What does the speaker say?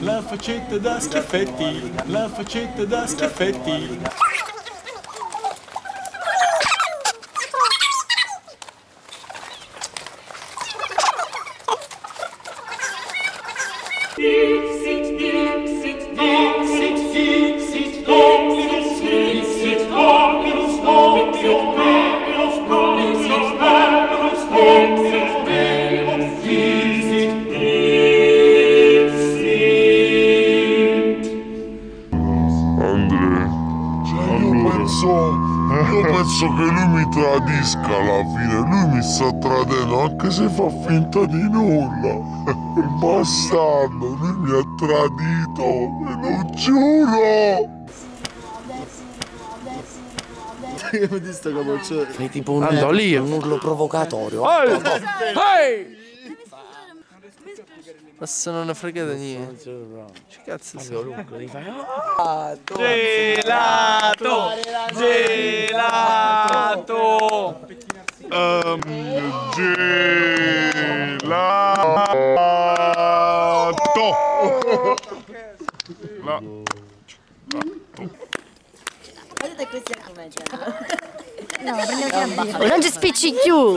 La faccetta da schiaffetti, la faccetta da schiaffetti. Penso, io penso che lui mi tradisca alla fine, lui mi sta tradendo anche se fa finta di nulla. Il bastardo, lui mi ha tradito, ve lo giuro! Fai tipo un, Andò lì. un urlo provocatorio. Ehi! Ehi! Ma se non ne fregate niente. Che cazzo sei? Gelato! Gelato! Um, gelato! La... Vedete questi argomenti. Non ci spicci più!